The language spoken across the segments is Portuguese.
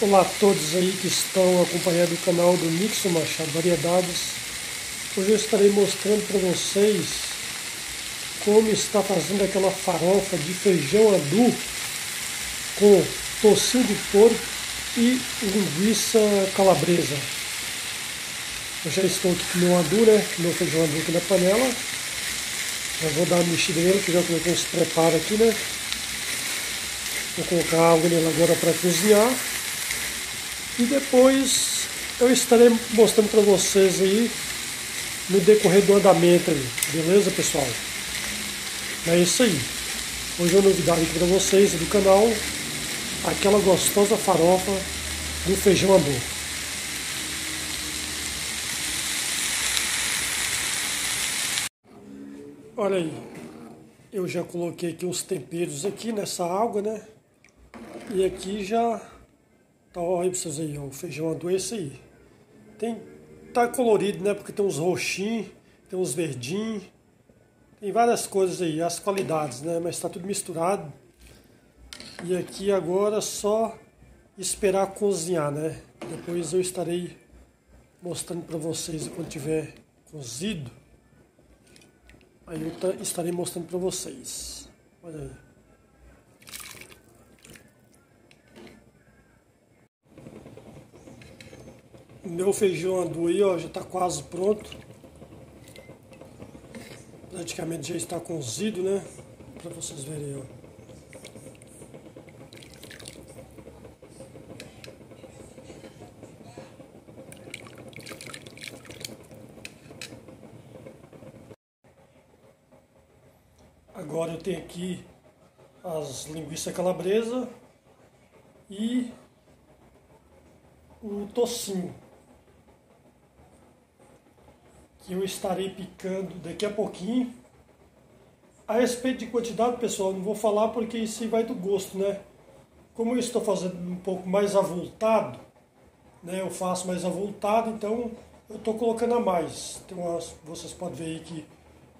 Olá a todos aí que estão acompanhando o canal do Nixon Machado Variedades. Hoje eu estarei mostrando para vocês como está fazendo aquela farofa de feijão adu com tocinho de porco e linguiça calabresa. Eu já estou aqui com meu adu, né? Meu feijão adu aqui na panela. Já vou dar uma mexida nele, que já coloquei uns preparo aqui, né? Vou colocar água nele agora para cozinhar. E depois eu estarei mostrando para vocês aí no decorrer do andamento aí, beleza pessoal? É isso aí. Hoje é novidade aqui para vocês do canal, aquela gostosa farofa do feijão amor. Olha aí, eu já coloquei aqui os temperos aqui nessa água, né? E aqui já Tá, olha pra vocês aí, ó, o feijão adoece aí. Tem, tá colorido, né? Porque tem uns roxinhos, tem uns verdinhos, tem várias coisas aí, as qualidades, né? Mas tá tudo misturado. E aqui agora só esperar cozinhar, né? Depois eu estarei mostrando para vocês quando tiver cozido. Aí eu estarei mostrando para vocês. Olha aí. Meu feijão andu aí, ó, já está quase pronto. Praticamente já está cozido, né? Para vocês verem, ó. Agora eu tenho aqui as linguiças calabresa e o tocinho que eu estarei picando daqui a pouquinho. A respeito de quantidade, pessoal, não vou falar porque isso vai do gosto, né? Como eu estou fazendo um pouco mais avultado, né? Eu faço mais avultado, então eu estou colocando a mais. Tem umas, vocês podem ver aí que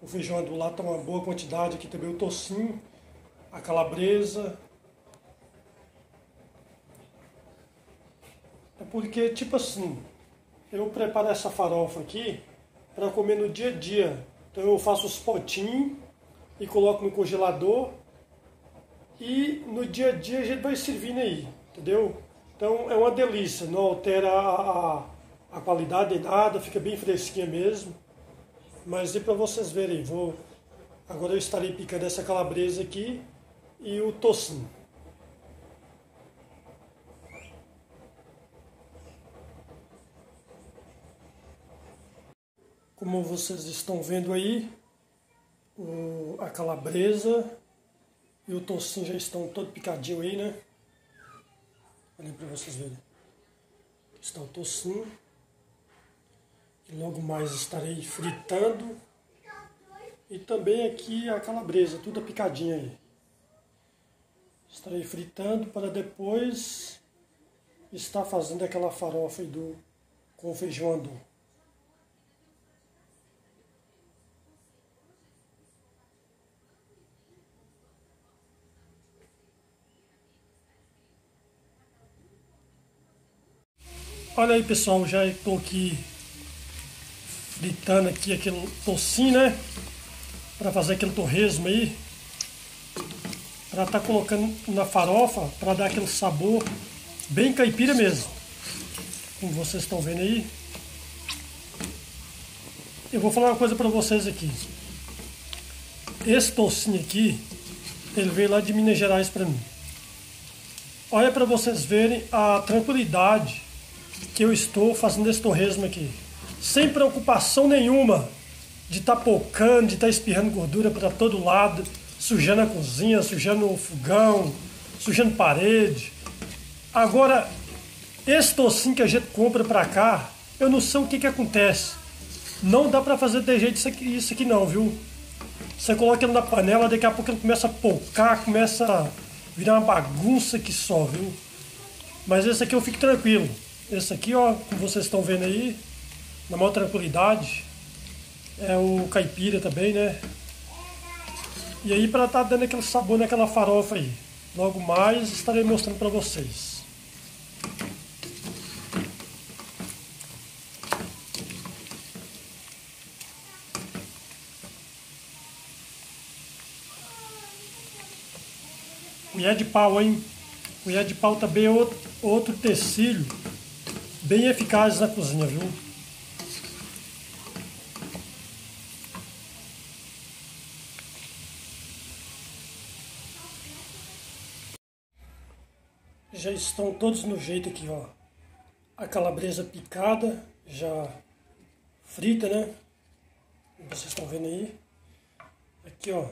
o feijão do lado está uma boa quantidade, aqui também o tocinho, a calabresa. É porque, tipo assim, eu preparo essa farofa aqui, para comer no dia a dia. Então eu faço os potinhos e coloco no congelador e no dia a dia a gente vai servindo aí, entendeu? Então é uma delícia, não altera a, a, a qualidade de nada, fica bem fresquinha mesmo. Mas e para vocês verem, vou agora eu estarei picando essa calabresa aqui e o tocinho. Como vocês estão vendo aí, o, a calabresa e o tocinho já estão todo picadinho aí, né? Olha para vocês verem. Está o tocinho. E logo mais estarei fritando. E também aqui a calabresa, tudo picadinha aí. Estarei fritando para depois estar fazendo aquela farofa do, com feijão andu. Olha aí pessoal, já estou aqui fritando aqui aquele tocinho, né? Para fazer aquele torresmo aí. Para estar tá colocando na farofa, para dar aquele sabor bem caipira mesmo. Como vocês estão vendo aí. Eu vou falar uma coisa para vocês aqui. Esse tocinho aqui, ele veio lá de Minas Gerais para mim. Olha para vocês verem a tranquilidade que eu estou fazendo esse torresmo aqui. Sem preocupação nenhuma de estar tá pocando, de estar tá espirrando gordura para todo lado, sujando a cozinha, sujando o fogão, sujando parede. Agora, esse tocinho que a gente compra para cá, eu não sei o que, que acontece. Não dá para fazer de jeito isso aqui, isso aqui não, viu? Você coloca ele na panela, daqui a pouco ele começa a pocar, começa a virar uma bagunça que só, viu? Mas esse aqui eu fico tranquilo. Esse aqui, ó, como vocês estão vendo aí, na maior tranquilidade, é o caipira também, né? E aí para estar tá dando aquele sabor naquela farofa aí. Logo mais estarei mostrando para vocês. Colher de pau, hein? Colher de pau também é outro, outro tecido bem eficaz na cozinha, viu? Já estão todos no jeito aqui, ó. A calabresa picada, já frita, né? Vocês estão vendo aí. Aqui, ó.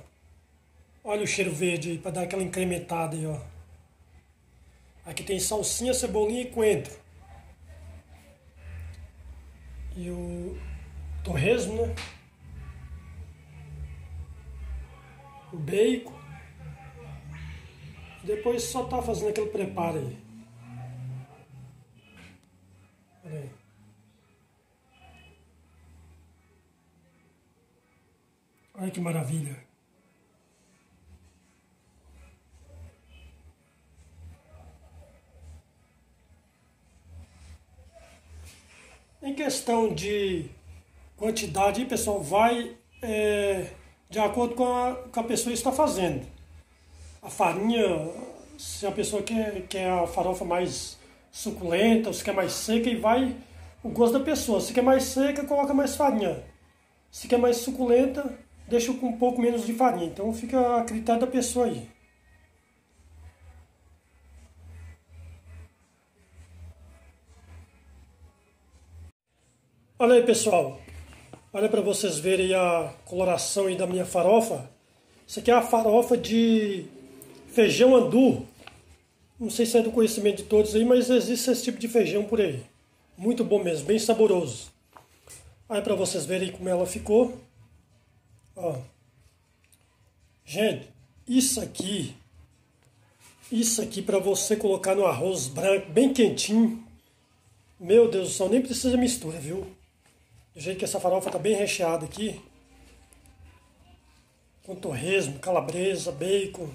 Olha o cheiro verde aí, para dar aquela incrementada aí, ó. Aqui tem salsinha, cebolinha e coentro. E o torresmo, né? O bacon. Depois só tá fazendo aquele preparo aí. Olha aí. Olha que maravilha. Questão de quantidade, pessoal, vai é, de acordo com a, com a pessoa está fazendo. A farinha, se a pessoa quer, quer a farofa mais suculenta, ou se quer mais seca, e vai o gosto da pessoa. Se quer mais seca, coloca mais farinha. Se quer mais suculenta, deixa com um pouco menos de farinha. Então fica a critério da pessoa aí. Olha aí pessoal, olha para vocês verem a coloração aí da minha farofa. Isso aqui é a farofa de feijão andu. Não sei se é do conhecimento de todos aí, mas existe esse tipo de feijão por aí. Muito bom mesmo, bem saboroso. Aí para vocês verem como ela ficou. Ó. Gente, isso aqui, isso aqui para você colocar no arroz branco, bem quentinho. Meu Deus do céu, nem precisa mistura, viu? Do jeito que essa farofa está bem recheada aqui. Com torresmo, calabresa, bacon.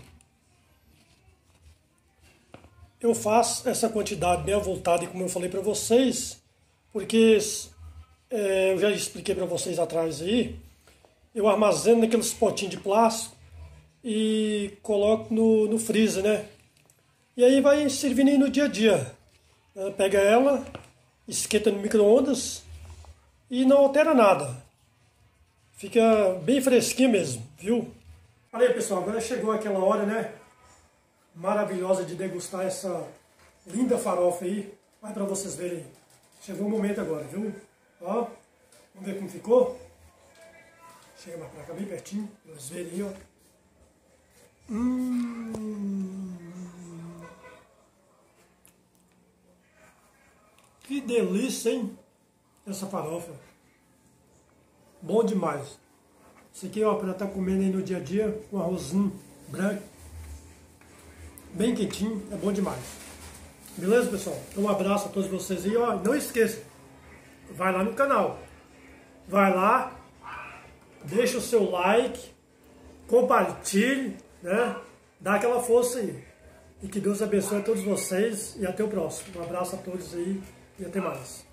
Eu faço essa quantidade bem avultada, como eu falei para vocês, porque é, eu já expliquei para vocês atrás aí. Eu armazeno naqueles potinhos de plástico e coloco no, no freezer, né? E aí vai servindo aí no dia a dia. Pega ela, esquenta no micro-ondas e não altera nada. Fica bem fresquinho mesmo, viu? Olha aí, pessoal, agora chegou aquela hora, né? Maravilhosa de degustar essa linda farofa aí. Vai para vocês verem. Chegou o momento agora, viu? Ó, vamos ver como ficou. Chega mais pra cá, bem pertinho, vocês verem aí, ó. Hum. Que delícia, hein? Essa farofa. Bom demais. Isso aqui, ó, para estar tá comendo aí no dia a dia, com arrozinho branco. Bem quentinho, é bom demais. Beleza, pessoal? Então, um abraço a todos vocês aí, ó. Não esqueça, vai lá no canal. Vai lá, deixa o seu like, compartilhe, né? Dá aquela força aí. E que Deus abençoe a todos vocês e até o próximo. Um abraço a todos aí e até mais.